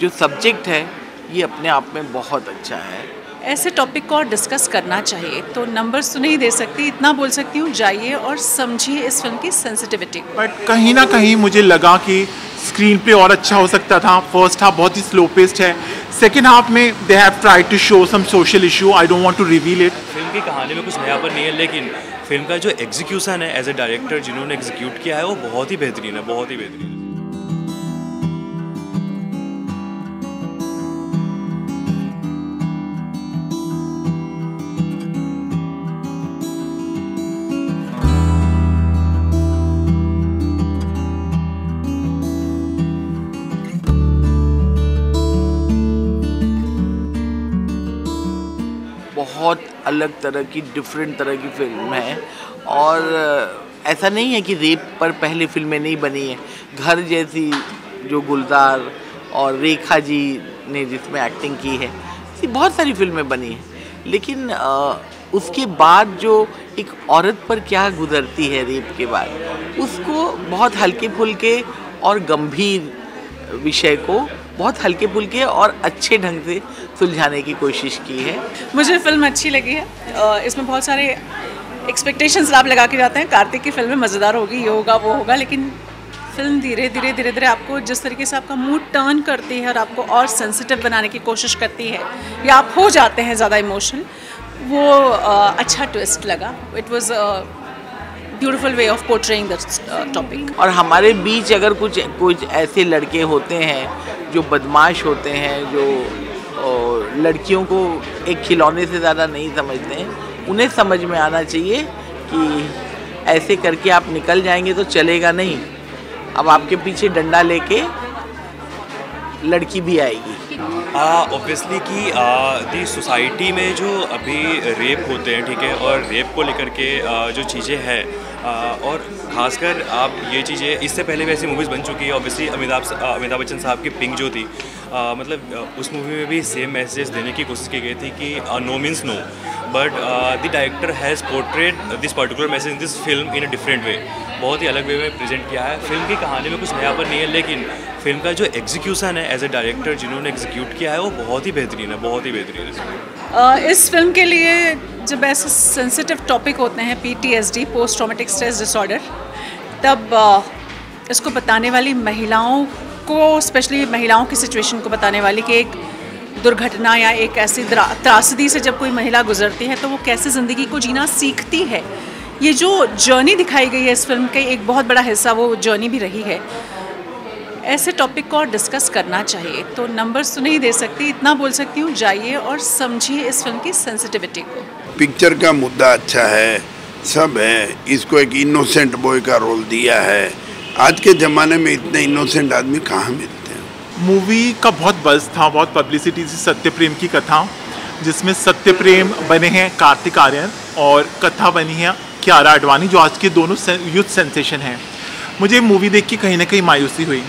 जो सब्जेक्ट है ये अपने आप में बहुत अच्छा है। ऐसे टॉपिक को और डिस्कस करना चाहिए। तो नंबर्स तो नहीं दे सकती इतना बोल सकती हूँ जाइए और समझिए इस फ़िल्म की सेंसिटिविटी बट कहीं ना कहीं मुझे लगा कि स्क्रीन प्ले और अच्छा हो सकता था। फ़र्स्ट हाफ़ बहुत ही स्लो पेस्ड है। सेकेंड हाफ़ में they have try to show some social issue I don't want to reveal it film की कहानी में कुछ नयापन नहीं है लेकिन फ़िल्म का जो एग्जीक्यूशन है एज ए डायरेक्टर जिन्होंने एग्जीक्यूट किया है वो बहुत ही बेहतरीन है बहुत ही बेहतरीन। बहुत अलग तरह की डिफरेंट तरह की फ़िल्म है। और ऐसा नहीं है कि रेप पर पहले फ़िल्में नहीं बनी हैं। घर जैसी जो गुलजार और रेखा जी ने जिसमें एक्टिंग की है ऐसी बहुत सारी फ़िल्में बनी हैं। लेकिन आ, उसके बाद जो एक औरत पर क्या गुजरती है रेप के बाद उसको बहुत हल्के फुल्के और गंभीर विषय को बहुत हल्के फुल्के और अच्छे ढंग से सुलझाने की कोशिश की है। मुझे फ़िल्म अच्छी लगी है। इसमें बहुत सारे एक्सपेक्टेशंस आप लगा के जाते हैं। कार्तिक की फ़िल्म मज़ेदार होगी ये होगा वो होगा लेकिन फ़िल्म धीरे धीरे धीरे धीरे आपको जिस तरीके से आपका मूड टर्न करती है और आपको और सेंसिटिव बनाने की कोशिश करती है या आप हो जाते हैं ज़्यादा इमोशनल वो आ, अच्छा ट्विस्ट लगा। It was beautiful way of portraying the topic और हमारे बीच अगर कुछ कुछ ऐसे लड़के होते हैं जो बदमाश होते हैं जो लड़कियों को एक खिलौने से ज़्यादा नहीं समझते हैं उन्हें समझ में आना चाहिए कि ऐसे करके आप निकल जाएँगे तो चलेगा नहीं। अब आपके पीछे डंडा लेके लड़की भी आएगी। ऑब्वियसली कि दी सोसाइटी में जो अभी रेप होते हैं ठीक है और रेप को लेकर के आ, जो चीज़ें हैं और ख़ासकर आप ये चीज़ें इससे पहले भी ऐसी मूवीज़ बन चुकी है ऑब्वियसली अमिताभ अमिताभ बच्चन साहब की पिंक जो थी आ, मतलब उस मूवी में भी सेम मैसेज देने की कोशिश की गई थी कि no means no but the director has portrait this particular message in this film in a different way बहुत ही अलग वे में प्रेजेंट किया है। फ़िल्म की कहानी में कुछ नयापन नहीं है, लेकिन फ़िल्म का जो एग्जीक्यूशन है एज ए डायरेक्टर जिन्होंने एग्जीक्यूट किया है, वो बहुत ही बेहतरीन है, बहुत ही बेहतरीन है। इस फ़िल्म के लिए जब ऐसे सेंसिटिव टॉपिक होते हैं PTSD post traumatic stress disorder तब इसको बताने वाली महिलाओं को स्पेशली महिलाओं की सिचुएशन को बताने वाली कि एक दुर्घटना या एक ऐसी त्रासदी से जब कोई महिला गुजरती है तो वो कैसे ज़िंदगी को जीना सीखती है? ये जो जर्नी दिखाई गई है इस फ़िल्म का, एक बहुत बड़ा हिस्सा, वो जर्नी भी रही है। ऐसे टॉपिक को और डिस्कस करना चाहिए तो नंबर्स तो नहीं दे सकती, इतना बोल सकती हूँ, जाइए और समझिए इस फ़िल्म की सेंसिटिविटी को। पिक्चर का मुद्दा अच्छा है, सब है, इसको एक इनोसेंट बॉय का रोल दिया है। आज के ज़माने में इतने इनोसेंट आदमी कहाँ मिलते? मूवी का बहुत बज़ था, बहुत पब्लिसिटी थी सत्य प्रेम की कथा, जिसमें सत्य प्रेम बने हैं कार्तिक आर्यन और कथा बनी है क्यारा अडवाणी जो आज के दोनों यूथ सेंसेशन हैं। मुझे मूवी देख के कहीं ना कहीं मायूसी हुई।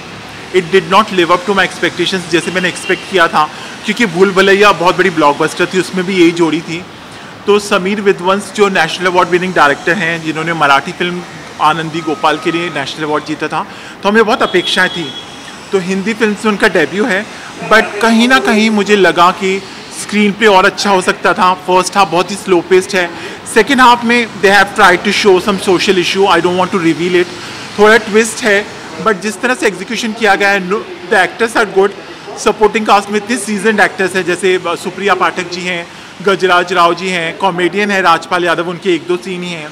It did not live up to my expectations जैसे मैंने एक्सपेक्ट किया था, क्योंकि भूल भलैया बहुत बड़ी ब्लॉकबस्टर थी, उसमें भी यही जोड़ी थी। तो समीर विद्वंस, जो नेशनल अवार्ड विनिंग डायरेक्टर हैं, जिन्होंने मराठी फ़िल्म आनंदी गोपाल के लिए नेशनल अवार्ड जीता था तो हमें बहुत अपेक्षाएँ थी। तो हिंदी फ़िल्म से उनका डेब्यू है बट कहीं ना कहीं मुझे लगा कि स्क्रीन पे और अच्छा हो सकता था। फ़र्स्ट हाफ़ बहुत ही स्लो पेस्ड है। सेकेंड हाफ़ में they have try to show some social issue I don't want to reveal it थोड़ा ट्विस्ट है बट जिस तरह से एग्जीक्यूशन किया गया है the actors are good supporting cast में इतने सीज़न एक्टर्स हैं, जैसे सुप्रिया पाठक जी हैं, गजराज राव जी हैं कॉमेडियन है राजपाल यादव, उनके एक दो सीन ही हैं।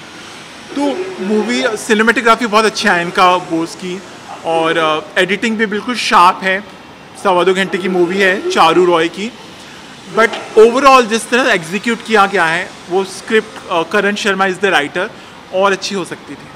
तो मूवी सिनेमेटोग्राफी बहुत अच्छा है इनका बोस की। और एडिटिंग uh, भी बिल्कुल शार्प है। सवा दो घंटे की मूवी है चारू रॉय की। बट ओवरऑल जिस तरह एग्जीक्यूट किया गया है वो script Karan Sharma is the writer और अच्छी हो सकती थी।